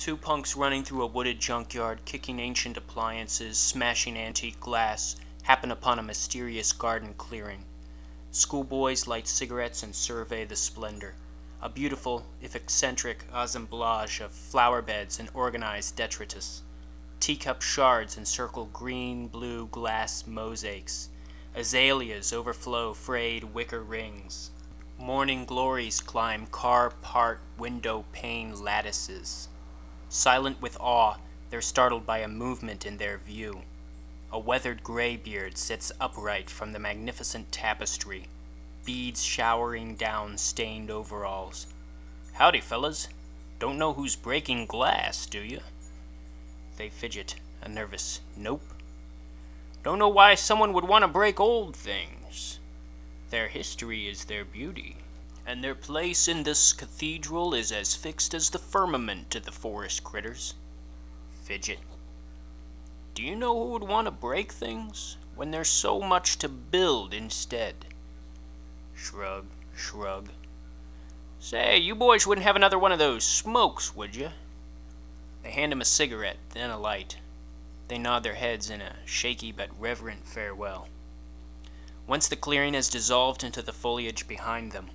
Two punks running through a wooded junkyard, kicking ancient appliances, smashing antique glass, happen upon a mysterious garden clearing. Schoolboys light cigarettes and survey the splendor. A beautiful, if eccentric, assemblage of flower beds and organized detritus. Teacup shards encircle green, blue glass mosaics. Azaleas overflow frayed wicker rings. Morning glories climb car part window pane lattices. Silent with awe, they're startled by a movement in their view. A weathered graybeard sits upright from the magnificent tapestry, beads showering down stained overalls. Howdy, fellas. Don't know who's breaking glass, do you? They fidget, a nervous nope. Don't know why someone would want to break old things. Their history is their beauty, and their place in this cathedral is as fixed as the firmament to the forest critters. Fidget. Do you know who would want to break things when there's so much to build instead? Shrug, shrug. Say, you boys wouldn't have another one of those smokes, would you? They hand him a cigarette, then a light. They nod their heads in a shaky but reverent farewell. Once the clearing has dissolved into the foliage behind them,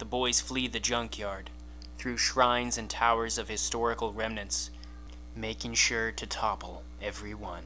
the boys flee the junkyard, through shrines and towers of historical remnants, making sure to topple every one.